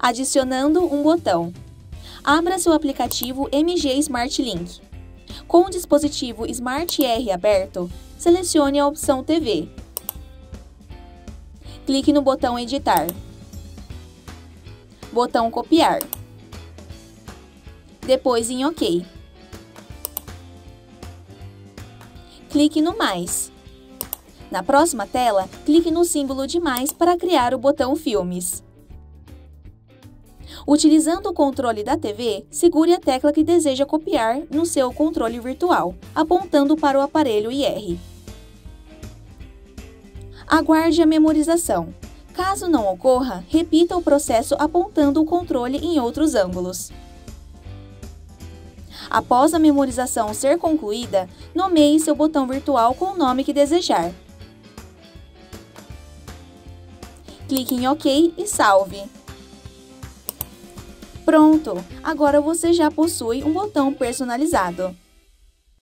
Adicionando um botão. Abra seu aplicativo MG Smart Link. Com o dispositivo Smart R aberto, selecione a opção TV. Clique no botão Editar. Botão Copiar. Depois em OK. Clique no Mais. Na próxima tela, clique no símbolo de mais para criar o botão Filmes. Utilizando o controle da TV, segure a tecla que deseja copiar no seu controle virtual, apontando para o aparelho IR. Aguarde a memorização. Caso não ocorra, repita o processo apontando o controle em outros ângulos. Após a memorização ser concluída, nomeie seu botão virtual com o nome que desejar. Clique em OK e salve. Pronto! Agora você já possui um botão personalizado.